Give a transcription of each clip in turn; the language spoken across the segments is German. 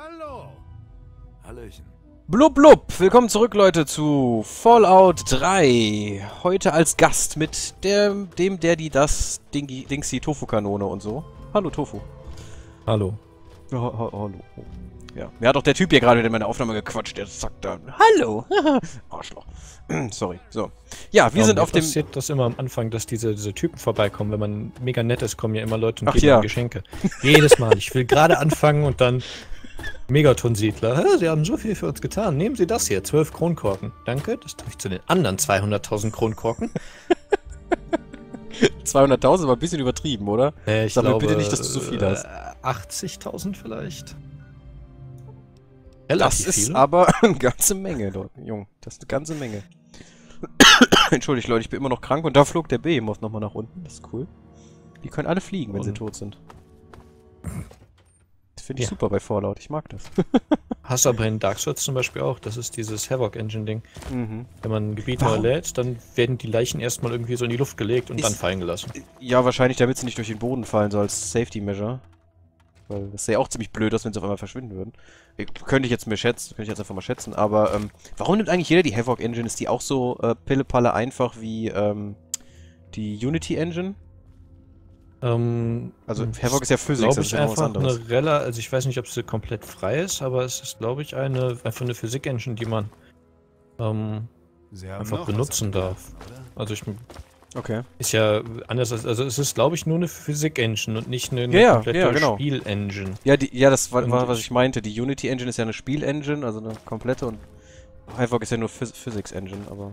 Hallo. Hallöchen. Blub blub, willkommen zurück Leute zu Fallout 3. Heute als Gast mit der, dem, der die das Dingi, Dingsy Tofu Kanone und so. Hallo Tofu. Hallo. Ja, ha, ha, hallo. Ja, mir hat auch der Typ hier gerade in meine Aufnahme gequatscht, der sagt dann Hallo. Arschloch. Sorry. So. Ja, wir Ja, sind auf dem passiert das immer am Anfang, dass diese, diese Typen vorbeikommen. Wenn man mega nett ist, kommen ja immer Leute und Ach geben ja. Geschenke. Jedes Mal. Ich will gerade anfangen und dann Megaton-Siedler. "Hä, Sie haben so viel für uns getan. Nehmen Sie das hier. 12 Kronkorken. Danke. Das tue ich zu den anderen 200.000 Kronkorken. 200.000 war ein bisschen übertrieben, oder? Äh, ich Sag mir glaube, bitte nicht, dass du so viel hast. äh, 80.000 vielleicht. Das Relativ ist viel. aber eine ganze Menge. Jung, das ist eine ganze Menge. Entschuldigt, Leute, ich bin immer noch krank und da flog der Behemoth nochmal nach unten. Das ist cool. Die können alle fliegen, wenn sie Und- tot sind. Finde ich Ja. super bei Fallout. Ich mag das. Hast du aber in Dark Souls zum Beispiel auch. Das ist dieses Havoc-Engine-Ding. mhm. Wenn man ein Gebiet Warum? neu lädt, dann werden die Leichen erstmal irgendwie so in die Luft gelegt und Ist- dann fallen gelassen. Ja, wahrscheinlich, damit sie nicht durch den Boden fallen, so als Safety Measure. Weil das sähe ja auch ziemlich blöd aus, wenn sie auf einmal verschwinden würden. Äh, Könnte ich jetzt mir schätzen, könnte ich jetzt einfach mal schätzen, aber ähm, warum nimmt eigentlich jeder die Havoc Engine? Ist die auch so äh, pillepalle einfach wie ähm, die Unity Engine? Ähm, Also Havoc ist ja Physics, glaube das ist ich ja was einfach anderes. eine Rella, also ich weiß nicht, ob sie komplett frei ist, aber es ist, glaube ich, eine einfach eine Physik-Engine, die man ähm, Sie haben Einfach benutzen darf. oder? also ich Okay. ist ja anders als, also es ist, glaube ich, nur eine Physik-Engine und nicht eine, eine Ja, ja, komplette ja, genau. Spiel-Engine. Ja, die, ja, das war, war, was ich- meinte. Die Unity Engine ist ja eine Spiel-Engine, also eine komplette und Havoc ist ja nur Phys Physics-Engine, aber...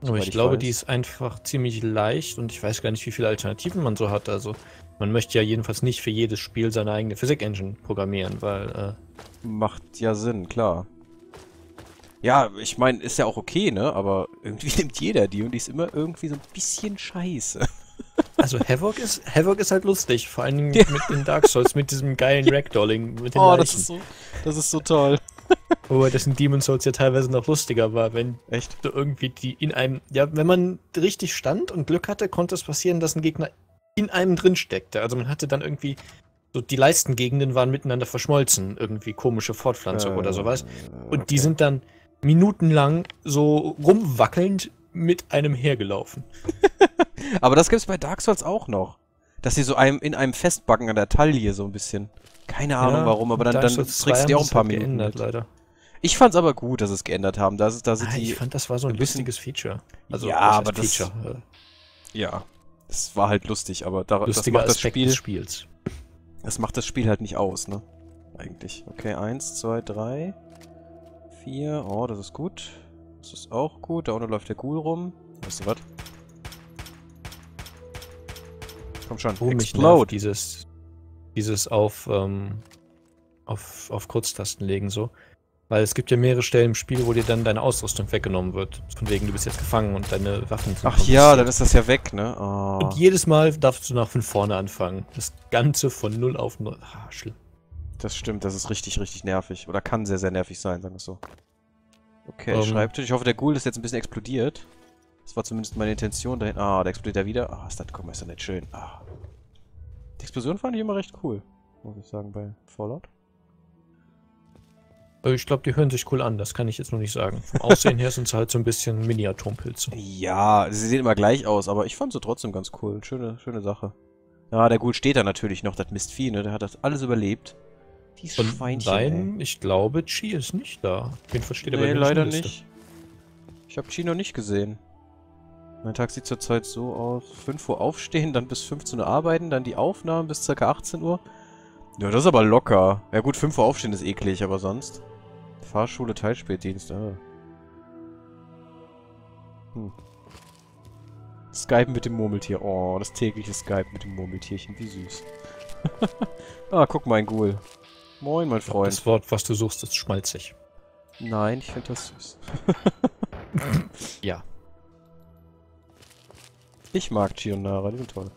Aber soweit ich glaube, weiß. die ist einfach ziemlich leicht und ich weiß gar nicht, wie viele Alternativen man so hat. Also man möchte ja jedenfalls nicht für jedes Spiel seine eigene Physik-Engine programmieren, weil äh, Macht ja Sinn, klar. Ja, ich meine, ist ja auch okay, ne? Aber irgendwie nimmt jeder die und die ist immer irgendwie so ein bisschen scheiße. Also Havoc ist, Havoc ist halt lustig, vor allen Dingen Ja. mit den Dark Souls, mit diesem geilen Ragdolling, mit den Oh, Leichen. das ist so, das ist so toll. Wobei das in Demon Souls ja teilweise noch lustiger war, wenn Echt? du irgendwie die in einem, ja, wenn man richtig stand und Glück hatte, konnte es passieren, dass ein Gegner in einem drin steckte. Also man hatte dann irgendwie, so die Leistengegenden waren miteinander verschmolzen, irgendwie komische Fortpflanzung oder sowas. Und die okay. sind dann minutenlang so rumwackelnd mit einem hergelaufen. Aber das gibt's bei Dark Souls auch noch. Dass sie so einem in einem festbacken an der Taille so ein bisschen. Keine Ahnung Ja, warum, aber dann, dann Souls 2 trägst du dir auch ein das paar halt Minuten. geändert, Mit. leider. Ich fand's aber gut, dass sie es geändert haben. Da, ist- da sind Ah, die. ich fand, das war so ein lustiges Feature. Also, Ja, aber das- Feature? ja. Das war halt lustig, aber da, das macht das Spiel. des Spiels. Das macht das Spiel halt nicht aus, ne? Eigentlich. Okay, eins, zwei, drei, vier. Oh, das ist gut. Das ist auch gut. Da unten läuft der Ghoul rum. Weißt du was? Komm schon. Oh, Explode. dieses, dieses auf, ähm, auf, auf Kurztasten legen so. Weil es gibt ja mehrere Stellen im Spiel, wo dir dann deine Ausrüstung weggenommen wird. Von wegen, du bist jetzt gefangen und deine Waffen sind Ach ja, dann ist das ja weg, ne? Oh. Und jedes Mal darfst du nach von vorne anfangen. Das Ganze von 0 auf 0. Ah, schlimm. Das stimmt, das ist richtig, richtig nervig. Oder kann sehr, sehr nervig sein, sagen wir es so. Okay, Ähm. Schreibtisch. Ich hoffe, der Ghoul ist jetzt ein bisschen explodiert. Das war zumindest meine Intention dahin. Ah, der explodiert ja wieder. Ah, ist das, guck mal, ist das nicht schön. Ah. Die Explosion fand ich immer recht cool. Muss ich sagen, bei Fallout. Äh, Ich glaube, die hören sich cool an, das kann ich jetzt noch nicht sagen. Vom Aussehen her sind sie halt so ein bisschen Mini-Atompilze. Ja, sie sehen immer gleich aus, aber ich fand sie trotzdem ganz cool. Schöne, schöne Sache. Ja, der Ghoul steht da natürlich noch, das Mistvieh, ne? Der hat das alles überlebt. Die Und Schweinchen, nein, ich glaube, Chi ist nicht da. Jedenfalls steht ey. er bei Nee, mir nicht in leider nicht. Ich habe Chino nicht gesehen. Mein Tag sieht zurzeit so aus. 5 Uhr aufstehen, dann bis 15 Uhr arbeiten, dann die Aufnahmen bis ca. 18 Uhr. Ja, das ist aber locker. Ja gut, 5 Uhr aufstehen ist eklig, aber sonst. Fahrschule, Teilspätdienst, ah. Hm. Skype mit dem Murmeltier. Oh, das tägliche Skype mit dem Murmeltierchen, wie süß. ah, guck mal, ein Ghoul. Moin, mein Freund. Das Wort, was du suchst, ist schmalzig. Nein, ich finde das süß. Ja. Ich mag Chi und Nara, die sind toll.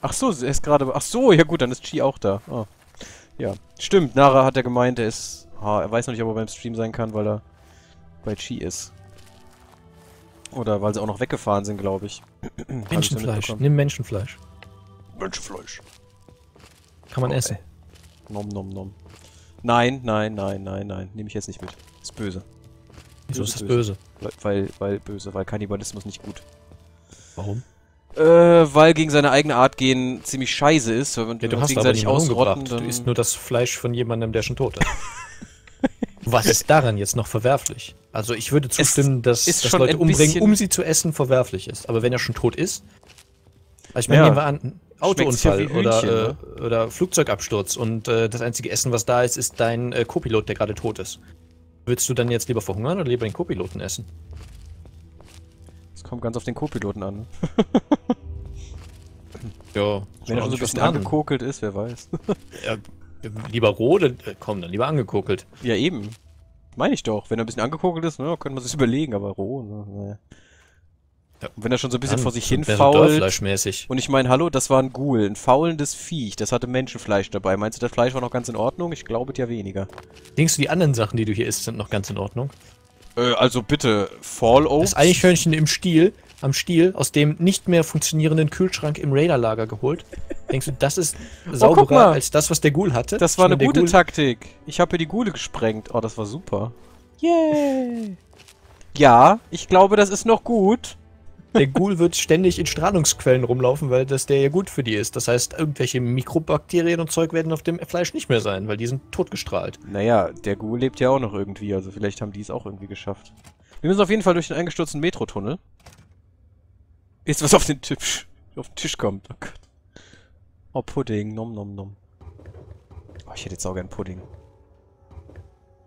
Ach so, er ist gerade... Ach so, ja gut, dann ist Chi auch da. Ah. Ja, stimmt, Nara hat ja gemeint, er ist... Ah, er weiß noch nicht, ob er beim Stream sein kann, weil er bei Chi ist. Oder weil sie auch noch weggefahren sind, glaube ich. Ich Menschenfleisch. mitbekommen. Nimm Menschenfleisch. Menschenfleisch. Kann man Oh, essen. ey. Nom nom nom. Nein, nein, nein, nein, nein. Nehme ich jetzt nicht mit. Ist böse. Wieso ist das böse? Weil, weil, weil böse, weil Kannibalismus nicht gut. Warum? Äh, weil gegen seine eigene Art gehen ziemlich scheiße ist. Wenn Ja, du hast aber gegenseitig niemanden ausrotten, umgebracht. Du dann... isst nur das Fleisch von jemandem, der schon tot ist. Was ist daran jetzt noch verwerflich? Also ich würde zustimmen, dass, ist dass Leute umbringen, um sie zu essen, verwerflich ist. Aber wenn er schon tot ist, also ich meine, Ja. nehmen wir an, Autounfall Hühnchen, oder, ne? äh, oder Flugzeugabsturz und äh, das einzige Essen, was da ist, ist dein äh, Co-Pilot, der gerade tot ist. Würdest du dann jetzt lieber verhungern oder lieber den Co-Piloten essen? Es kommt ganz auf den Co-Piloten an. Ja, Wenn er schon so ein bisschen angekokelt ist, wer weiß. Ja, lieber roh, dann, äh, komm, dann lieber angekokelt. ja, eben. Meine ich doch. Wenn er ein bisschen angekokelt ist, ne, könnte man sich überlegen, aber roh, ne, ne. Ja. Und wenn er schon so ein bisschen Dann vor sich hin fault. Und ich meine, hallo, das war ein Ghoul, ein faulendes Viech. Das hatte Menschenfleisch dabei. Meinst du, das Fleisch war noch ganz in Ordnung? Ich glaube ja weniger. Denkst du, die anderen Sachen, die du hier isst, sind noch ganz in Ordnung? Äh, also bitte, Fall Oaks? Das Eichhörnchen im Stiel, am Stiel, aus dem nicht mehr funktionierenden Kühlschrank im Raiderlager geholt. Denkst du, das ist sauberer Oh, guck mal. als das, was der Ghoul hatte? Das war meine, eine gute Ghoul- Taktik. Ich habe hier die Gule gesprengt. Oh, das war super. Yay! Ja, ich glaube, das ist noch gut. Der Ghoul wird ständig in Strahlungsquellen rumlaufen, weil das der ja gut für die ist. Das heißt, irgendwelche Mikrobakterien und Zeug werden auf dem Fleisch nicht mehr sein, weil die sind totgestrahlt. Naja, der Ghoul lebt ja auch noch irgendwie, also vielleicht haben die es auch irgendwie geschafft. Wir müssen auf jeden Fall durch den eingestürzten Metrotunnel. Ist was auf den Tisch, auf den Tisch kommt. Oh Gott. Oh, Pudding, nom nom nom. Oh, ich hätte jetzt auch gern Pudding.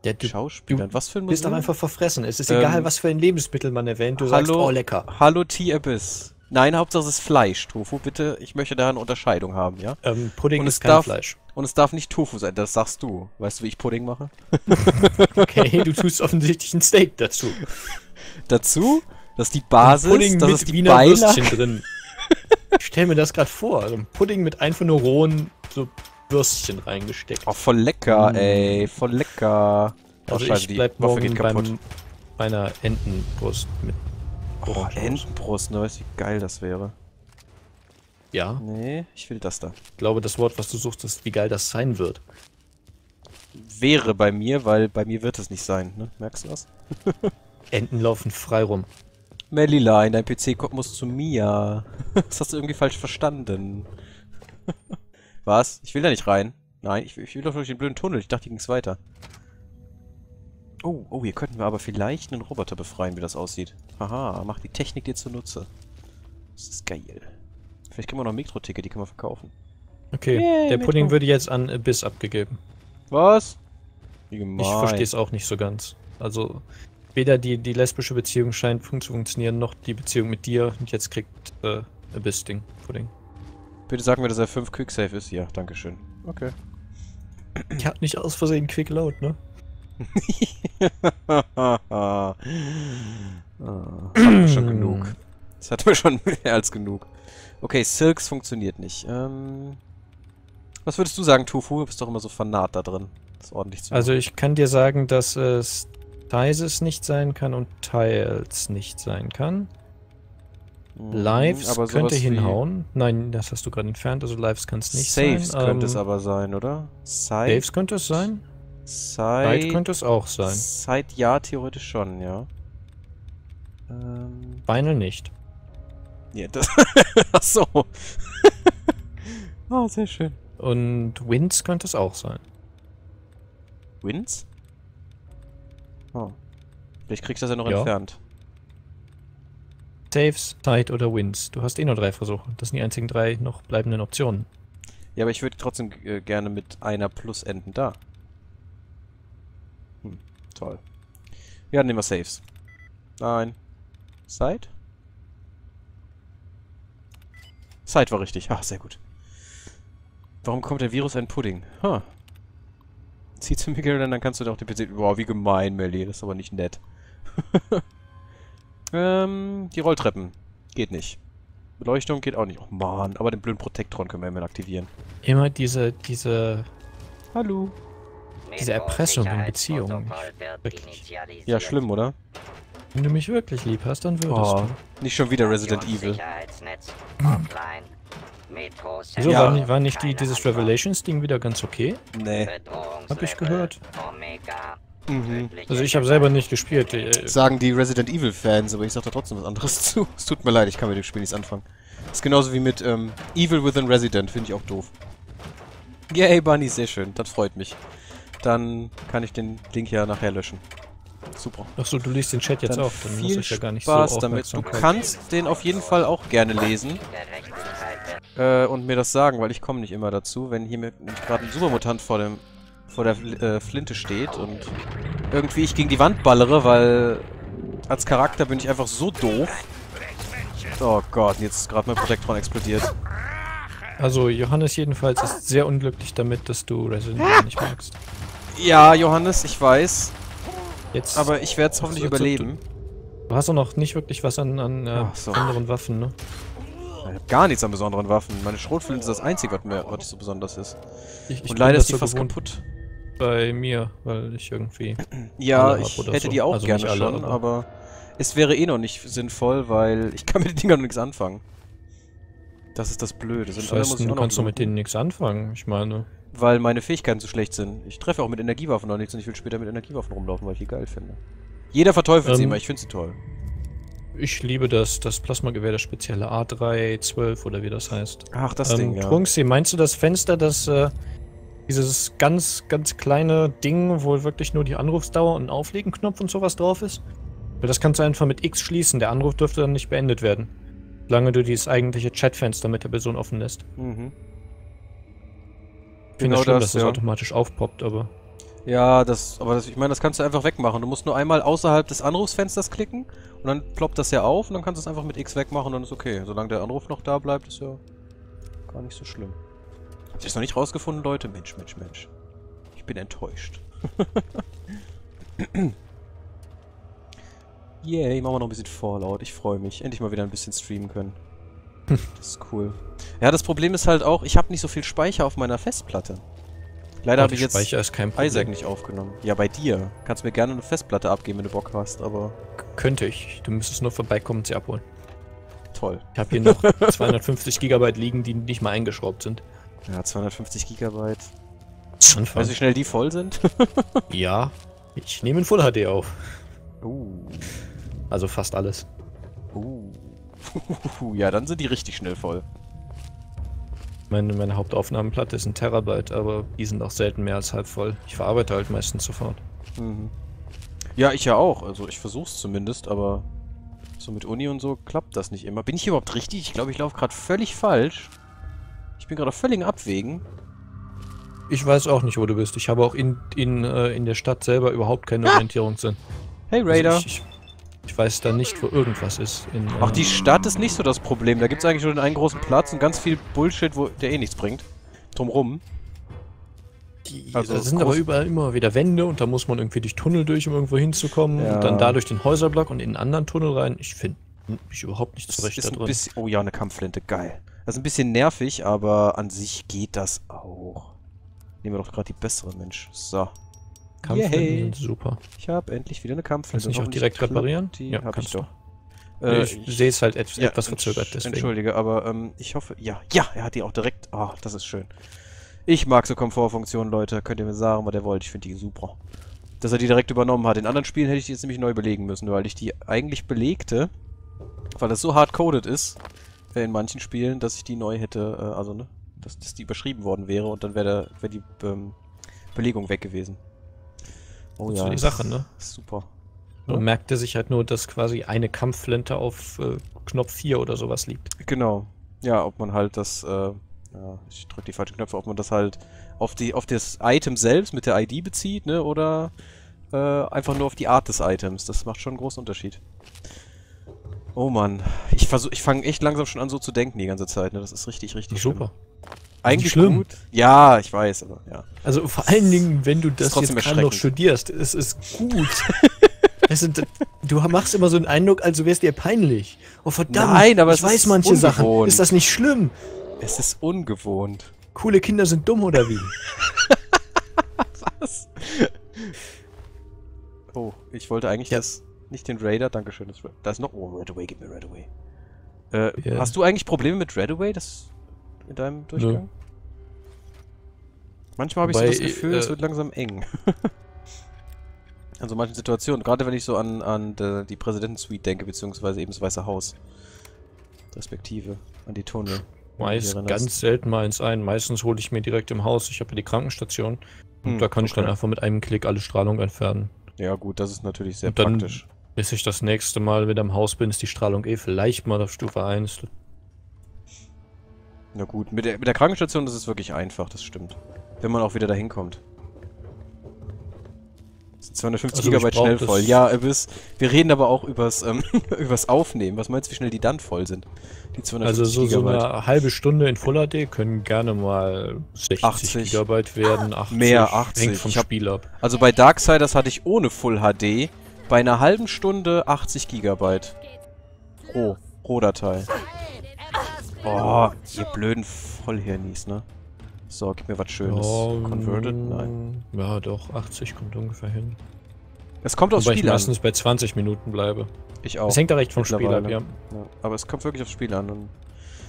Der du Schauspieler, was für ein bist doch einfach verfressen. Es ist Ähm, egal, was für ein Lebensmittel man erwähnt. Du sagst, hallo? oh, lecker. Hallo T-Abyss. Nein, Hauptsache es ist Fleisch, Tofu, bitte. Ich möchte da eine Unterscheidung haben, ja? Ähm, Pudding Und ist kein darf- Fleisch. Und es darf nicht Tofu sein, das sagst du. Weißt du, wie ich Pudding mache? Okay, du tust offensichtlich ein Steak dazu. Dazu, dass die Basis, Pudding das mit ist die Wiener Beilage. Drin. Ich stell mir das gerade vor. Also ein Pudding mit einfach nur rohen so Würstchen reingesteckt. Oh, voll lecker, Mm. ey, voll lecker. Oh, also scheiße, ich die bleib Waffe morgen geht kaputt. beim meiner Entenbrust mit Oh. Entenbrust, ne, weißt du, wie geil das wäre? Ja, Nee, ich will das da. ich glaube, das Wort, was du suchst, ist, wie geil das sein wird. Wäre bei mir, weil bei mir wird es nicht sein, ne? Merkst du das? Enten laufen frei rum. Mellilein, dein PC kommt, muss zu mir. Das hast du irgendwie falsch verstanden. Was? Ich will da nicht rein. Nein, ich, ich will doch durch den blöden Tunnel. Ich dachte, hier ging's weiter. Oh, oh, hier könnten wir aber vielleicht einen Roboter befreien, wie das aussieht. Haha, mach die Technik dir zunutze. Das ist geil. Vielleicht können wir noch ein Metro-Ticket, die können wir verkaufen. Okay, Yay, der Metro. Pudding würde jetzt an Abyss abgegeben. Was? Wie gemein. Ich verstehe es auch nicht so ganz. Also, weder die, die lesbische Beziehung scheint fun zu funktionieren, noch die Beziehung mit dir. Und jetzt kriegt äh, Abyss Ding, Pudding. Bitte sag mir, dass er 5 Quicksave ist. Ja, dankeschön. Okay. Ich hab nicht aus Versehen Quick Load, ne? ah, hatten wir schon genug. Das hatten wir schon mehr als genug. Okay, Silks funktioniert nicht. Ähm, was würdest du sagen, Tofu? Du bist doch immer so fanat da drin. Das ist ordentlich zu Also ich kann dir sagen, dass es Sizes nicht sein kann und Tiles nicht sein kann. Machen. Lives Mhm, aber könnte hinhauen. Nein, das hast du gerade entfernt, also Lives kann es nicht Saves sein. könnte es Ähm, aber sein, oder? Side? Saves könnte es sein. Side Side, könnte es auch sein. Side ja, theoretisch schon, ja. Ähm, Final nicht. ja, das... Ach so. oh, sehr schön. Und Winds könnte es auch sein. Wins? Oh. Vielleicht krieg ich das ja noch Ja. entfernt. Saves, Side oder Winds. Du hast eh nur drei Versuche. Das sind die einzigen drei noch bleibenden Optionen. Ja, aber ich würde trotzdem äh, gerne mit einer Plus enden. Da. Hm, toll. Ja, nehmen wir Saves. Nein. Side? Side war richtig. Ah, sehr gut. Warum kommt der Virus ein Pudding? Ha. Zieh zu Miguel, dann kannst du doch den PC... Boah, wie gemein, Melly. Das ist aber nicht nett. ähm, die Rolltreppen. Geht nicht. Beleuchtung geht auch nicht. Oh Mann, aber den blöden Protektron können wir immerhin aktivieren. Immer diese, diese, Hallo. diese Erpressung in Beziehungen. Wirklich. Ja, schlimm, oder? Wenn du mich wirklich lieb hast, dann würdest Oh, nicht schon wieder Resident Evil. Wieso Ja. war, nicht, war nicht die, dieses Revelations-Ding wieder ganz okay? Nee. Hab ich gehört. Mhm. Also ich habe selber nicht gespielt. äh, Sagen die Resident Evil Fans, aber ich sag da trotzdem was anderes zu. Es tut mir leid, ich kann mit dem Spiel nichts anfangen. ist genauso wie mit ähm, Evil Within Resident, finde ich auch doof. Yay, Bunny, sehr schön, das freut mich. Dann kann ich den Link ja nachher löschen. Super. Achso, du liest den Chat jetzt Dann auch, dann muss viel ich ja gar nicht Spaß so damit. Du kannst den auf jeden Fall auch gerne lesen. Äh, und mir das sagen, weil ich komme nicht immer dazu, wenn hier mir gerade ein Supermutant vor dem vor der äh, Flinte steht und irgendwie ich gegen die Wand ballere, weil als Charakter bin ich einfach so doof. Oh Gott, jetzt ist gerade mein Protektron explodiert. Also Johannes jedenfalls ist sehr unglücklich damit, dass du Resident Evil nicht magst. Ja, Johannes, ich weiß, Jetzt, aber ich werde es hoffentlich Also, du- überleben. du hast doch noch nicht wirklich was an, an äh, so. anderen Waffen, ne? Ich hab gar nichts an besonderen Waffen. Meine Schrotflinte ist das Einzige, was mir was so besonders ist. Ich, ich Und leider ist die so fast kaputt. bei mir, weil ich irgendwie... Ja, ich hätte so. die auch Also gerne alle, schon, aber- aber es wäre eh noch nicht sinnvoll, weil ich kann mit den Dingern noch nichts anfangen. Das ist das Blöde. Sind Das heißt, du kannst doch mit denen nichts anfangen. Ich meine, Weil meine Fähigkeiten zu schlecht sind. Ich treffe auch mit Energiewaffen noch nichts und ich will später mit Energiewaffen rumlaufen, weil ich die geil finde. Jeder verteufelt sie Ähm, immer, ich finde sie toll. Ich liebe das, das Plasmagewehr, das spezielle A312 oder wie das heißt. Ach, das ähm, Ding, ja. Trunksee, meinst du das Fenster, das äh, dieses ganz, ganz kleine Ding, wo wirklich nur die Anrufsdauer und Auflegenknopf und sowas drauf ist? Weil das kannst du einfach mit X schließen. Der Anruf dürfte dann nicht beendet werden. Solange du dieses eigentliche Chatfenster mit der Person offen lässt. Mhm. Ich finde Genau es schlimm, das, dass das ja. automatisch aufpoppt, aber. Ja, das, aber das, ich meine, das kannst du einfach wegmachen. Du musst nur einmal außerhalb des Anrufsfensters klicken und dann ploppt das ja auf und dann kannst du es einfach mit X wegmachen und dann ist okay. Solange der Anruf noch da bleibt, ist ja gar nicht so schlimm. Habt ihr das noch nicht rausgefunden, Leute? Mensch, Mensch, Mensch. Ich bin enttäuscht. Yay, machen wir noch ein bisschen Fallout. Ich freue mich. Endlich mal wieder ein bisschen streamen können. Das ist cool. Ja, das Problem ist halt auch, ich habe nicht so viel Speicher auf meiner Festplatte. Leider habe ich jetzt Speicher ist kein Problem. Isaac nicht aufgenommen. Ja, bei dir. Kannst mir gerne eine Festplatte abgeben, wenn du Bock hast, aber Könnte ich. Du müsstest nur vorbeikommen und sie abholen. toll. Ich habe hier noch 250 Gigabyte liegen, die nicht mal eingeschraubt sind. Ja, 250 Gigabyte. Anfang. Weißt du, wie schnell die voll sind? Ja. Ich nehme in Full HD auf. uh. Also fast alles. Uh. ja, dann sind die richtig schnell voll. Meine, meine Hauptaufnahmenplatte ist ein Terabyte, aber die sind auch selten mehr als halb voll. Ich verarbeite halt meistens sofort. Mhm. Ja, ich ja auch. Also ich versuch's zumindest, aber so mit Uni und so klappt das nicht immer. Bin ich hier überhaupt richtig? Ich glaube, ich laufe gerade völlig falsch. Ich bin gerade auf völligen Abwägen. Ich weiß auch nicht, wo du bist. Ich habe auch in, in, äh, in der Stadt selber überhaupt keine Ah! Orientierungssinn. Hey Raider. Also ich, ich, ich weiß da nicht, wo irgendwas ist. In, Ach, äh, die Stadt ist nicht so das Problem. Da gibt's eigentlich nur den einen großen Platz und ganz viel Bullshit, wo der eh nichts bringt. Drumrum. Die, Also da sind aber überall immer wieder Wände und da muss man irgendwie durch Tunnel durch, um irgendwo hinzukommen. Ja. Und dann da durch den Häuserblock und in einen anderen Tunnel rein. Ich finde mich überhaupt nicht Das zurecht ist da drin. bisschen. Oh ja, eine Kampfflinte, geil. Das ist ein bisschen nervig, aber an sich geht das auch. Nehmen wir doch gerade die bessere, Mensch. So. Kampfflinten Yay. sind super. Ich habe endlich wieder eine Kampfflinte. Kannst du nicht auch direkt reparieren? Die Ja, hab ich kannst du. doch. Äh, ich sehe es halt et ja, etwas verzögert, deswegen. Entschuldige, aber ähm, ich hoffe. Ja, ja, er hat die auch direkt. Ah, das ist schön. Ich mag so Komfortfunktionen, Leute. Könnt ihr mir sagen, was ihr wollt. Ich finde die super. Dass er die direkt übernommen hat. In anderen Spielen hätte ich die jetzt nämlich neu belegen müssen, weil ich die eigentlich belegte, weil es so hart coded ist, äh, in manchen Spielen, dass ich die neu hätte, äh, also, ne, dass, dass die überschrieben worden wäre und dann wäre wär die ähm, Belegung weg gewesen. Oh ja. so die Sache, ne? Super. Man merkte sich halt nur, dass quasi eine Kampfflinte auf äh, Knopf 4 oder sowas liegt. Genau. Ja, ob man halt das, äh, ja, ich drücke die falschen Knöpfe, ob man das halt auf die, auf das Item selbst mit der ID bezieht, ne, oder äh, einfach nur auf die Art des Items. Das macht schon einen großen Unterschied. Oh Mann, ich versuch, ich fange echt langsam schon an so zu denken die ganze Zeit, ne, das ist richtig, richtig schlimm. Eigentlich schlimm. gut. Ja, ich weiß, aber ja. Also vor allen Dingen, wenn du das jetzt gerade noch studierst, es ist gut. es sind, du machst immer so einen Eindruck, als wäre es dir peinlich. Oh verdammt, Nein, aber ich weiß ist manche Sachen. ungewohnt. Ist das nicht schlimm? Es ist ungewohnt. Coole Kinder sind dumm oder wie? Was? Oh, ich wollte eigentlich Ja. das, nicht den Raider, dankeschön. Das, da ist noch, oh, Redaway, gib mir Redaway. Äh, Ja. Hast du eigentlich Probleme mit Redaway? Das in deinem Durchgang? Manchmal habe ich so das Gefühl, äh, es wird langsam eng. an so manchen Situationen. Gerade wenn ich so an, an de, die Präsidentensuite denke, beziehungsweise eben das Weiße Haus. Respektive an die Tunnel. Meist ganz selten mal eins ein. Meistens hole ich mir direkt im Haus. Ich habe ja die Krankenstation. Und Hm, da kann ich dann okay. einfach mit einem Klick alle Strahlung entfernen. Ja gut, das ist natürlich sehr Und dann- praktisch. Bis ich das nächste Mal wieder im Haus bin, ist die Strahlung eh vielleicht mal auf Stufe 1. Na gut, mit der, mit der Krankenstation ist es wirklich einfach, das stimmt. Wenn man auch wieder dahin kommt. Sind 250 Also Gigabyte schnell voll. Ja, Ibis, wir reden aber auch übers, ähm, übers Aufnehmen. Was meinst du, wie schnell die dann voll sind? Die 250 Also so, so eine halbe Stunde in Full HD können gerne mal 60 80. Gigabyte werden. 80, Mehr, 80. Hängt vom hab- Spiel ab. Also bei Darksiders hatte ich ohne Full HD bei einer halben Stunde 80 Gigabyte. Roh. Rohdatei. Oh, ihr blöden Vollhirnis, ne? So, gib mir was Schönes. Converted? Nein. mm, Ja, doch, 80 kommt ungefähr hin. Es kommt aufs Wobei ich Spiel an. meistens bei 20 Minuten bleibe. Ich auch. Es hängt da recht vom Spiel ab, ja. Ja, aber es kommt wirklich aufs Spiel an. Und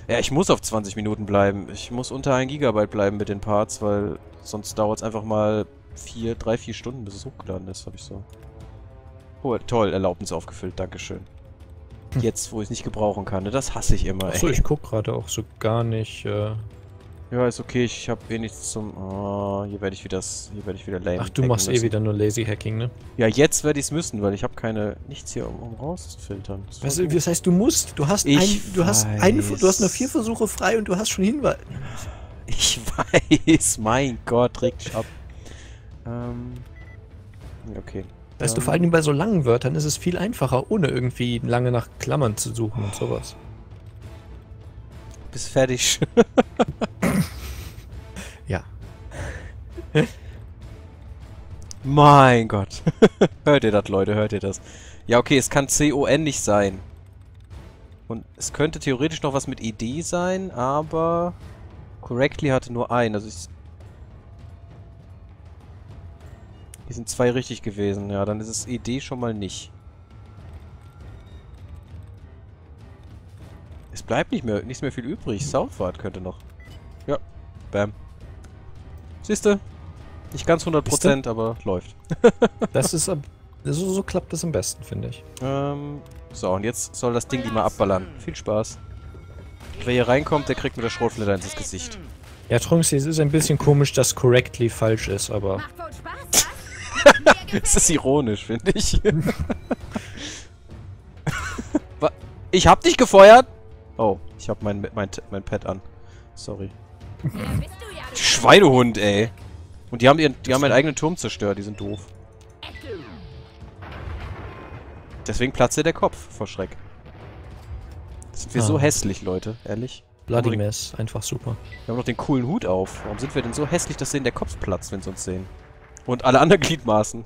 ja, ich muss auf 20 Minuten bleiben. Ich muss unter 1 Gigabyte bleiben mit den Parts, weil sonst dauert es einfach mal 4, 3, 4 Stunden, bis es hochgeladen ist, habe ich so. Oh, toll, Erlaubnis aufgefüllt, Dankeschön. Jetzt, wo ich es nicht gebrauchen kann, ne? das hasse ich immer, Achso, ey. ich guck gerade auch so gar nicht. Äh, Ja, ist okay, ich habe eh nichts zum... Oh, hier werde ich wieder, hier werde ich wieder lame ach, du machst eh müssen. wieder nur Lazy Hacking, ne? Ja, jetzt werde ich es müssen, weil ich habe keine... Nichts hier, um, um rauszufiltern. Das doof. das heißt, du musst, du hast Ich ein, du hast ein, weiß. du hast nur vier Versuche frei und du hast schon Hinweis. Ich weiß, mein Gott, mich ab. Ähm. Okay. Weißt du, Ähm, vor allem bei so langen Wörtern ist es viel einfacher, ohne irgendwie lange nach Klammern zu suchen und sowas. Bist fertig. Ja. mein Gott. hört ihr das, Leute, hört ihr das? Ja, okay, es kann CON nicht sein. Und es könnte theoretisch noch was mit ID sein, aber Correctly hatte nur ein. Also ich. Hier sind zwei richtig gewesen. Ja, dann ist es ID schon mal nicht. Es bleibt nicht mehr, nichts mehr viel übrig. Southward könnte noch. Ja. Bam. Siehste? Nicht ganz 100%, aber läuft. Das ist ab- so, so klappt das am besten, finde ich. Ähm, so, und jetzt soll das Ding die mal abballern. Viel Spaß. Wer hier reinkommt, der kriegt mit der Schrotflinte ins Gesicht. Ja, Trunks, es ist ein bisschen komisch, dass correctly falsch ist, aber Das ist ironisch, finde ich. Ich hab dich gefeuert! Oh, ich hab mein, mein, mein Pad an. Sorry. Schweinehund, ey. Und die haben, ihren, die haben meinen eigenen Turm zerstört, die sind doof. Deswegen platzt dir der Kopf vor Schreck. Sind wir Ah. so hässlich, Leute, ehrlich? Bloody Mess, einfach super. Wir haben noch den coolen Hut auf. Warum sind wir denn so hässlich, dass denen der Kopf platzt, wenn sie uns sehen? Und alle anderen Gliedmaßen.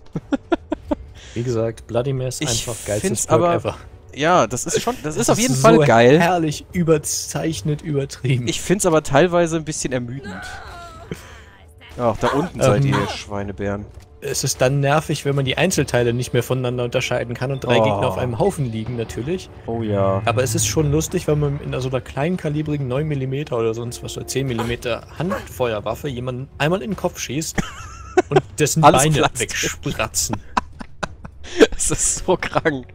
Wie gesagt, Bloody Mess, Ich einfach geilstes Perk aber ever. Ja, das ist schon, das ist Das auf jeden so Fall geil. herrlich überzeichnet, übertrieben. Ich find's aber teilweise ein bisschen ermüdend. Ach, da unten seid Ähm. ihr, Schweinebären. es ist dann nervig, wenn man die Einzelteile nicht mehr voneinander unterscheiden kann und drei Oh. Gegner auf einem Haufen liegen, natürlich. Oh ja. Aber es ist schon lustig, wenn man in so einer kleinkalibrigen 9 mm oder sonst was, oder 10 mm Handfeuerwaffe jemanden einmal in den Kopf schießt und dessen Alles Beine platzt. wegspratzen. Das ist so krank.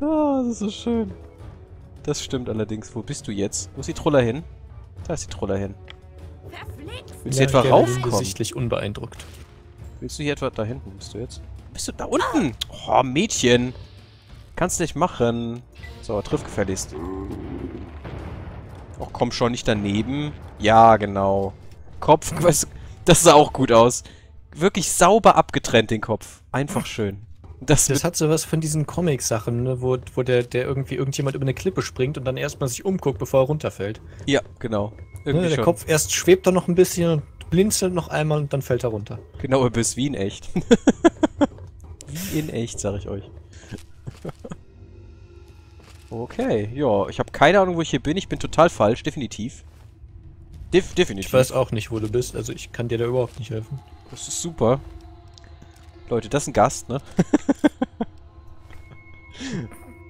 Ah, das ist so schön. Das stimmt allerdings. Wo bist du jetzt? Wo ist die Troller hin? Da ist die Troller hin. Willst du etwa ich bin raufkommen? sichtlich unbeeindruckt. Willst du hier etwa da hinten? Bist du jetzt? Bist du da unten? Oh, Mädchen. Kannst nicht machen. So, triff gefälligst. Och, komm schon, nicht daneben. Ja, genau. Kopf, weißt du, das sah auch gut aus. Wirklich sauber abgetrennt, den Kopf. Einfach schön. Das, Das hat sowas von diesen Comic-Sachen, ne, wo, wo der, der irgendwie irgendjemand über eine Klippe springt und dann erstmal sich umguckt, bevor er runterfällt. ja, genau. Ne, der schon. Kopf erst schwebt er noch ein bisschen und blinzelt noch einmal und dann fällt er runter. Genau, bis wie in echt. wie in echt, sag ich euch. okay, ja, ich habe keine Ahnung, wo ich hier bin. Ich bin total falsch, definitiv. Def definitiv. Ich weiß auch nicht, wo du bist, also ich kann dir da überhaupt nicht helfen. Das ist super. Leute, das ist ein Gast, ne?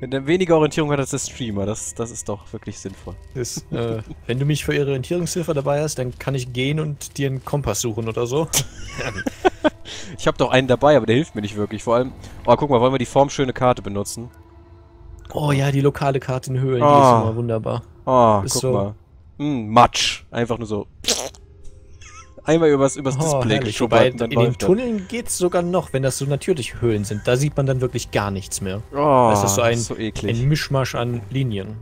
Wenn der weniger Orientierung hat als der Streamer, das, das ist doch wirklich sinnvoll. Das, äh, wenn du mich für Orientierungshilfe dabei hast, dann kann ich gehen und dir einen Kompass suchen oder so. Ich habe doch einen dabei, aber der hilft mir nicht wirklich. Vor allem, oh, guck mal, wollen wir die formschöne Karte benutzen? Oh ja, die lokale Karte in Höhlen, die Ah. ist immer wunderbar. Oh, Ist guck so. mal. Hm, Matsch. Einfach nur so. Einmal übers, übers Oh, Display herrlich. Wobei, in den. Tunneln geht's sogar noch, wenn das so natürliche Höhlen sind. Da sieht man dann wirklich gar nichts mehr. Oh, Das ist so ein- so eklig. Ein Mischmasch an Linien.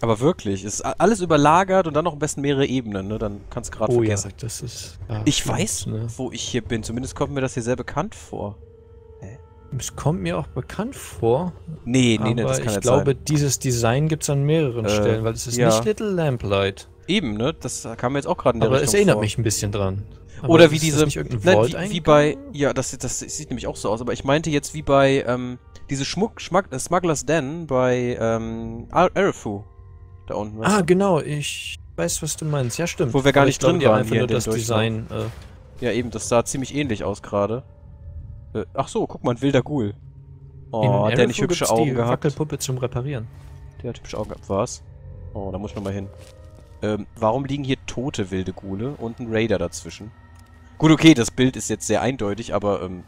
Aber wirklich, es ist alles überlagert und dann noch am besten mehrere Ebenen, ne? Dann kannst du gerade Oh ja, vergessen. das ist... ja, Ich stimmt, weiß, Ne? wo ich hier bin. Zumindest kommt mir das hier sehr bekannt vor. Es kommt mir auch bekannt vor, Nee, nee, nee, das kann ich nicht glaube, sein. dieses Design gibt's an mehreren Äh, Stellen, weil es ist ja. nicht Little Lamplight. Eben, ne? Das kam mir jetzt auch gerade in der Aber Richtung es erinnert vor. mich ein bisschen dran. Aber Oder wie diese. Nein, wie, wie bei. Ja, das, das sieht nämlich auch so aus. Aber ich meinte jetzt wie bei. Ähm, diese Schmuck, Schmack, äh, Smugglers Den bei. Ähm, Ar- Arafu. Da unten. weißt Ah, du? genau, ich weiß, was du meinst. Ja, stimmt. Wo wir gar Aber nicht glaube, drin waren hier nur das. Design. Äh, Ja, eben, das sah ziemlich ähnlich aus gerade. Äh, ach so, guck mal, ein wilder Ghoul. Oh, hat der nicht hübsche Augen die gehabt? Wackelpuppe zum Reparieren. Der hat hübsche Augen gehabt. Was? Oh, da muss ich nochmal hin. Ähm, warum liegen hier tote wilde Ghule und ein Raider dazwischen? Gut, okay, das Bild ist jetzt sehr eindeutig, aber, ähm,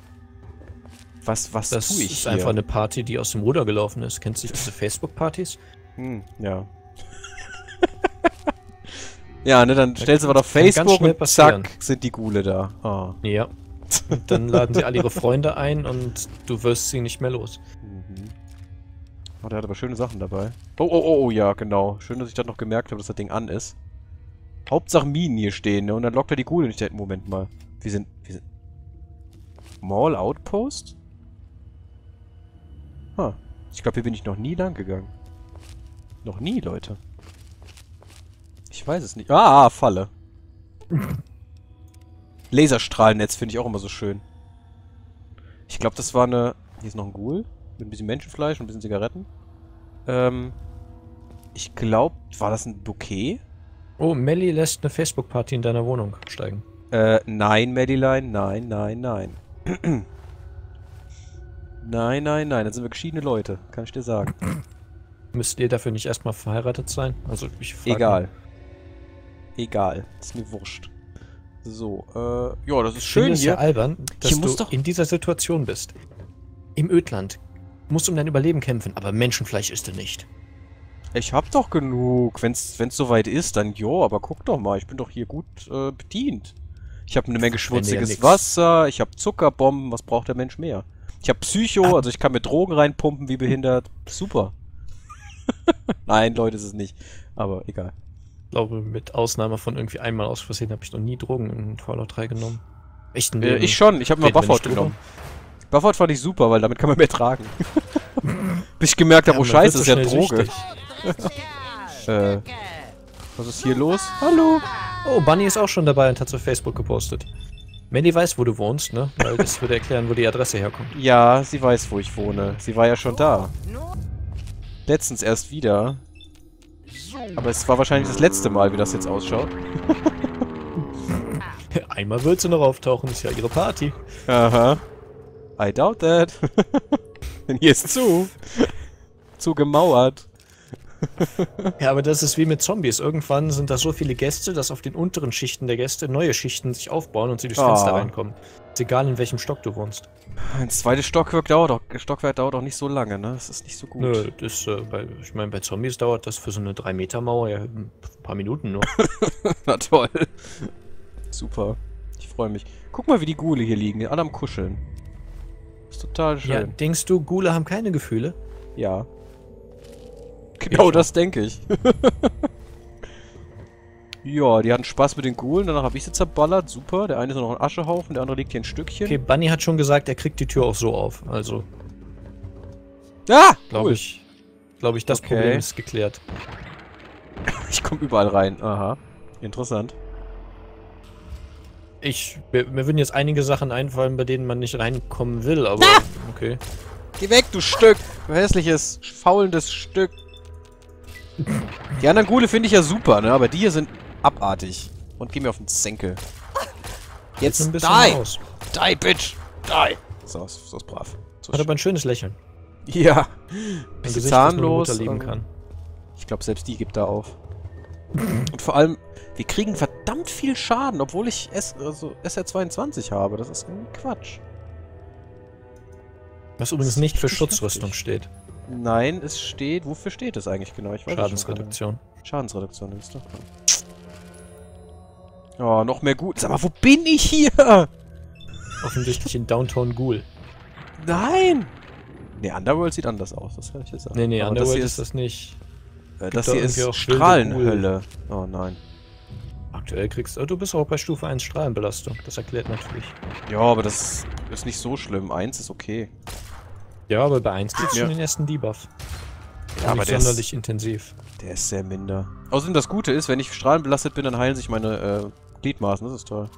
was, was Das tue ich ist hier? einfach eine Party, die aus dem Ruder gelaufen ist. Kennst du diese Facebook-Partys? Hm, ja. ja, ne, dann stellst du was auf Facebook und zack, sind die Ghule da. Ah. Ja. Und dann laden sie alle ihre Freunde ein und du wirst sie nicht mehr los. Mhm. Oh, der hat aber schöne Sachen dabei. Oh, oh, oh, oh, ja, genau. Schön, dass ich das noch gemerkt habe, dass das Ding an ist. Hauptsache Minen hier stehen, ne? Und dann lockt er die Ghule nicht. Moment mal. Wir sind, wir sind... Mall Outpost? Ha. Ich glaube, hier bin ich noch nie lang gegangen. Noch nie, Leute. Ich weiß es nicht. Ah, Falle. Laserstrahlennetz finde ich auch immer so schön. Ich glaube, das war eine... Hier ist noch ein Ghoul. Mit ein bisschen Menschenfleisch und ein bisschen Zigaretten. Ähm... Ich glaube, war das ein Bouquet? Oh, Melly lässt eine Facebook-Party in deiner Wohnung steigen. Äh, nein, Madeline, nein, nein, nein. nein, nein, nein, das sind wir geschiedene Leute, kann ich dir sagen. Müsst ihr dafür nicht erstmal verheiratet sein? Also ich frag Egal. Egal, ist mir wurscht. So, äh, ja, das ist Ich schön es ja hier. albern, dass Hier du doch- in dieser Situation bist. Im Ödland. Musst um dein Überleben kämpfen, aber Menschenfleisch isst du nicht. Ich hab doch genug. Wenn's, wenn's soweit ist, dann jo, aber guck doch mal, ich bin doch hier gut äh, bedient. Ich habe eine Menge ja schmutziges nix- Wasser, ich habe Zuckerbomben, was braucht der Mensch mehr? Ich habe Psycho, Ah. also ich kann mir Drogen reinpumpen wie behindert. Super. Nein, Leute, ist es nicht. Aber egal. Ich glaube, mit Ausnahme von irgendwie einmal aus Versehen habe ich noch nie Drogen in Fallout 3 genommen. Echten Äh, ich schon, ich habe mal Bufford genommen. Bufford fand ich super, weil damit kann man mehr tragen. Bis ich gemerkt habe, Ja, oh scheiße, ist ja Droge. Äh, was ist hier los? Hallo? Oh, Bunny ist auch schon dabei und hat zu Facebook gepostet. Melly weiß, wo du wohnst, ne? Weil das würde erklären, wo die Adresse herkommt. Ja, sie weiß, wo ich wohne. Sie war ja schon da. Letztens erst wieder. Aber es war wahrscheinlich das letzte Mal, wie das jetzt ausschaut. Einmal wird sie noch auftauchen, ist ja ihre Party. Aha. I doubt that. Denn hier ist zu. Zu gemauert. Ja, aber das ist wie mit Zombies. Irgendwann sind da so viele Gäste, dass auf den unteren Schichten der Gäste neue Schichten sich aufbauen und sie durchs Ah. Fenster reinkommen. Ist egal, in welchem Stock du wohnst. Ein zweites Stockwerk dauert auch, Stockwerk dauert auch nicht so lange, ne? Das ist nicht so gut. Nö, das, äh, bei, ich meine, bei Zombies dauert das für so eine 3-Meter-Mauer ja ein paar Minuten nur. Na toll. Super. Ich freue mich. Guck mal, wie die Ghule hier liegen. Alle am Kuscheln. Ist total ja, schön. denkst du, Gule haben keine Gefühle? Ja. Genau das denke ich. ja, die hatten Spaß mit den Ghoulen, danach habe ich sie zerballert. Super. Der eine ist noch ein Aschehaufen, der andere liegt hier ein Stückchen. Okay, Bunny hat schon gesagt, er kriegt die Tür auch so auf. Also, Ah! glaube Cool. ich, glaube ich, das Okay. Problem ist geklärt. Ich komme überall rein. Aha. Interessant. Ich, mir, würden jetzt einige Sachen einfallen, bei denen man nicht reinkommen will, aber okay. Geh weg, du Stück! Du hässliches, faulendes Stück. Die anderen Ghule finde ich ja super, ne? Aber die hier sind abartig. Und geh mir auf den Zenkel. Jetzt Ein die! bisschen aus. Die, Bitch! Die! So, so ist brav. So Hat aber ein schönes Lächeln. Ja, Ein Bisschen Gesicht, zahnlos. Aber- kann. Ich glaube, selbst die gibt da auf. Und vor allem, wir kriegen verdammt viel Schaden, obwohl ich S also SR22 habe. Das ist Quatsch. Was übrigens nicht für Schutzrüstung steht. Nein, es steht. Wofür steht es eigentlich genau? Ich weiß. Schadensreduktion. Schadensreduktion ist doch. Oh, noch mehr gut. Sag mal, wo bin ich hier? Offensichtlich in Downtown Ghoul. Nein! Nee, Underworld sieht anders aus, das kann ich jetzt sagen. Nee, nee, Aber Underworld das ist hier das nicht. Äh, gibt das da hier ist Strahlenhölle. Oh nein. Aktuell kriegst du. Du bist auch bei Stufe 1 Strahlenbelastung. Das erklärt natürlich. Ja, aber das ist nicht so schlimm. Eins ist okay. Ja, aber bei 1 gibt's Ja. schon den ersten Debuff. Ja, aber nicht der sonderlich ist, intensiv. der ist sehr minder. Außerdem das Gute ist, wenn ich strahlenbelastet bin, dann heilen sich meine äh, Gliedmaßen. Das ist toll.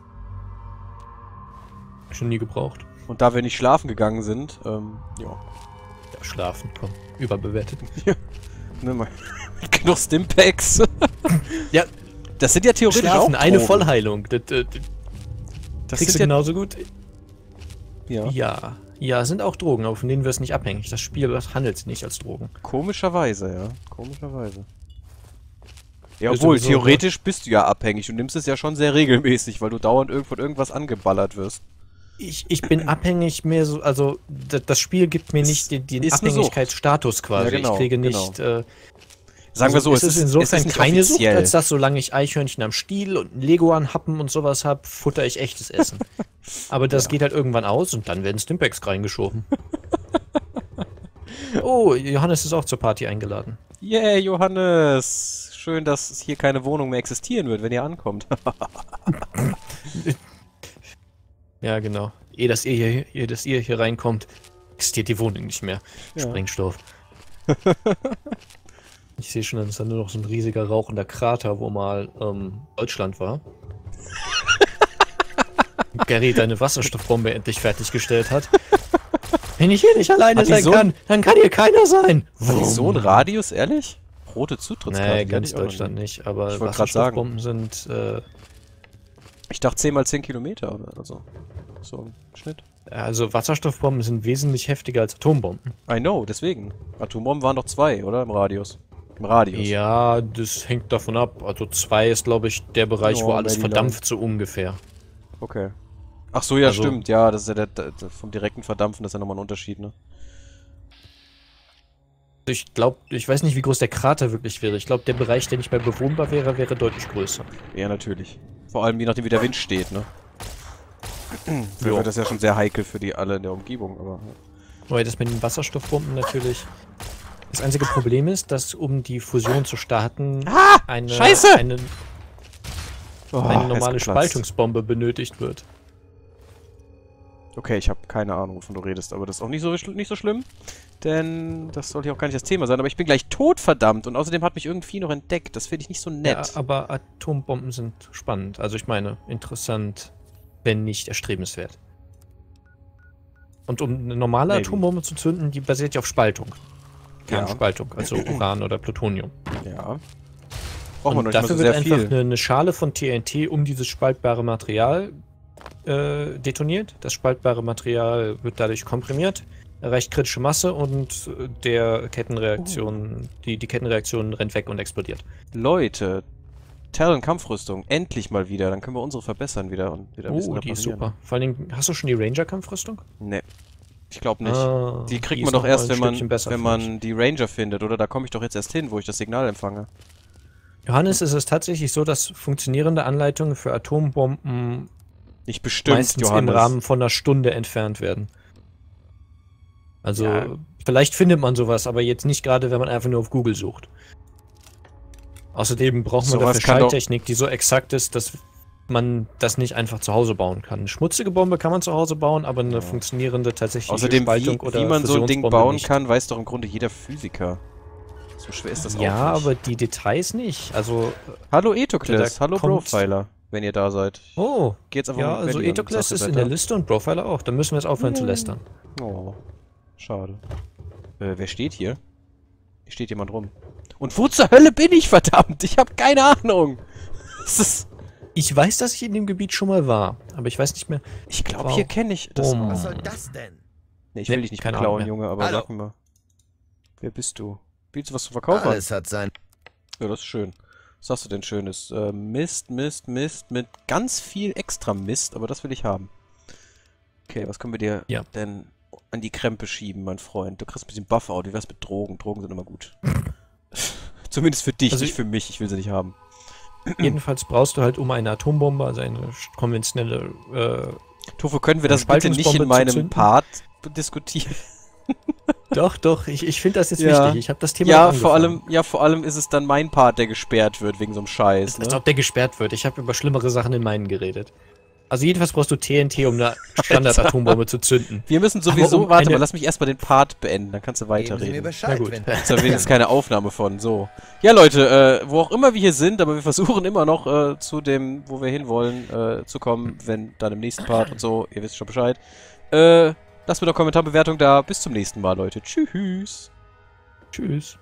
Schon nie gebraucht. Und da wir nicht schlafen gegangen sind, ähm, ja. Ja, schlafen, komm. Überbewertet. Ne, mal. Genug Stimpacks. Ja, Das sind ja theoretisch Schlafen, auch eine. Vollheilung. Das, äh, das Das kriegst du ja, genauso gut. ja, Ja. Ja, sind auch Drogen, aber von denen wirst du nicht abhängig. Das Spiel handelt nicht als Drogen. komischerweise, ja. Komischerweise. Ja, obwohl, sowieso, theoretisch bist du ja abhängig. Du nimmst es ja schon sehr regelmäßig, weil du dauernd irgendwo von irgendwas angeballert wirst. Ich, ich bin abhängig mehr so, also das Spiel gibt mir Es nicht den, den ist Sucht. Abhängigkeitsstatus quasi. Ja, genau, ich kriege genau. nicht. Äh, Sagen wir also so, es ist insofern nicht keine Sucht, offiziell. als dass solange ich Eichhörnchen am Stiel und Lego an Happen und sowas habe, futter ich echtes Essen. Aber das geht halt irgendwann aus und dann werden Stimpaks reingeschoben. oh, Johannes ist auch zur Party eingeladen. Yeah, Johannes! Schön, dass hier keine Wohnung mehr existieren wird, wenn ihr ankommt. Ja, genau. Ehe dass ihr hier, ehe, dass ihr hier reinkommt, existiert die Wohnung nicht mehr. Ja. Sprengstoff. ich sehe schon, da ist da nur noch so ein riesiger rauchender Krater, wo mal ähm, Deutschland war. Gary deine Wasserstoffbombe endlich fertiggestellt hat. Wenn ich hier nicht alleine sein so- kann, dann kann hier keiner sein. Hat so einen Radius, ehrlich? Rote Zutrittskarte. Nee, ganz Deutschland nicht. aber sagen. Wasserstoffbomben sind äh, Ich dachte 10 mal 10 Kilometer oder so. So ein Schnitt. also Wasserstoffbomben sind wesentlich heftiger als Atombomben. I know, deswegen. Atombomben waren doch zwei, oder? Im Radius. Im Radius. Ja, das hängt davon ab. Also 2 ist, glaube ich, der Bereich, wo Ja, alles verdampft, so ungefähr. Okay. Ach so, ja, Also- stimmt. Ja, das ist ja der, der vom direkten Verdampfen, das ist ja nochmal ein Unterschied, ne? Ich glaube, ich weiß nicht, wie groß der Krater wirklich wäre. Ich glaube, der Bereich, der nicht mehr bewohnbar wäre, wäre deutlich größer. Ja, natürlich. Vor allem je nachdem, wie der Wind steht, ne? Ja. wird das ja schon sehr heikel für die alle in der Umgebung, aber. Wobei das mit den Wasserstoffbomben natürlich. Das einzige Problem ist, dass um die Fusion zu starten, eine, Scheiße! eine, Oh, eine normale. Spaltungsbombe benötigt wird. Okay, ich habe keine Ahnung, wovon du redest, aber das ist auch nicht so, nicht so schlimm. Denn das sollte ja auch gar nicht das Thema sein. Aber ich bin gleich tot, verdammt. Und außerdem hat mich irgendwie noch entdeckt. Das finde ich nicht so Ja, nett. aber Atombomben sind spannend. Also ich meine, interessant, wenn nicht erstrebenswert. Und um eine normale Maybe. Atombombe zu zünden, die basiert ja auf Spaltung. Kernspaltung, also Uran oder Plutonium. ja. Braucht man dafür so wird einfach eine, eine Schale von TNT um dieses spaltbare Material äh, detoniert. Das spaltbare Material wird dadurch komprimiert, erreicht kritische Masse und der Kettenreaktion, die, die Kettenreaktion rennt weg und explodiert. Leute, Talon Kampfrüstung, endlich mal wieder. Dann können wir unsere verbessern wieder und wieder ein bisschen Oh, die ist super. Vor allen Dingen, hast du schon die Ranger-Kampfrüstung? Nee. Ich glaube nicht. Ah, die kriegt ist man doch erst, wenn man, wenn man die Ranger findet, oder? Da komme ich doch jetzt erst hin, wo ich das Signal empfange. Johannes, ist es tatsächlich so, dass funktionierende Anleitungen für Atombomben Nicht bestimmt, meistens Johannes. im Rahmen von einer Stunde entfernt werden. Also, Ja. vielleicht findet man sowas, aber jetzt nicht gerade, wenn man einfach nur auf Google sucht. Außerdem braucht man Sowas dafür Schalttechnik, die so exakt ist, dass man das nicht einfach zu Hause bauen kann. Eine schmutzige Bombe kann man zu Hause bauen, aber eine funktionierende tatsächliche Außerdem, wie, Spaltung oder wie man so ein Ding bauen nicht. kann, weiß doch im Grunde jeder Physiker. So schwer ist das Ja, auch nicht. aber die Details nicht. Also, Hallo Etokles, Da hallo Profiler, wenn ihr da seid. oh, Geh jetzt einfach ja, mit also sagst ist in der? Liste und Profiler auch. Dann müssen wir jetzt aufhören zu lästern. Oh, schade. Äh, wer steht hier? Hier steht jemand rum. Und wo zur Hölle bin ich, verdammt? Ich habe keine Ahnung. Das ist, Ich weiß, dass ich in dem Gebiet schon mal war, aber ich weiß nicht mehr. ich glaube, hier kenne ich das. Um. Was soll das denn? Nee, ich will Nee, dich nicht beklauen, mehr. Junge, aber Hallo. sag mal. Wer bist du? Willst du was zu verkaufen? Alles hat sein. Ja, das ist schön. Was hast du denn Schönes? Äh, Mist, Mist, Mist mit ganz viel extra Mist, aber das will ich haben. Okay, was können wir dir Ja. denn an die Krempe schieben, mein Freund? Du kriegst ein bisschen Buffer-Out. Wie wär's mit Drogen? Drogen sind immer gut. Zumindest für dich, Also nicht ich- für mich. Ich will sie nicht haben. Jedenfalls brauchst du halt um eine Atombombe, also eine konventionelle äh, Tofu, können wir das bitte nicht in meinem? Part diskutieren? Doch, doch, ich, ich finde das jetzt Ja. wichtig. Ich habe das Thema Ja, vor allem, ja, vor allem ist es dann mein Part, der gesperrt wird wegen so einem Scheiß. Als Ne? ob der gesperrt wird. Ich habe über schlimmere Sachen in meinen geredet. Also jedenfalls brauchst du TNT, um eine Standard-Atombombe zu zünden. Wir müssen sowieso, um warte mal, lass mich erstmal den Part beenden, dann kannst du Sie mir weiterreden. Bescheid, Na gut. Ist ja wenigstens keine Aufnahme von, so. Ja, Leute, äh, wo auch immer wir hier sind, aber wir versuchen immer noch äh, zu dem, wo wir hinwollen, äh, zu kommen, wenn dann im nächsten Part und so, ihr wisst schon Bescheid. Äh, lasst mir doch Kommentarbewertung da. Bis zum nächsten Mal, Leute. Tschüss. Tschüss.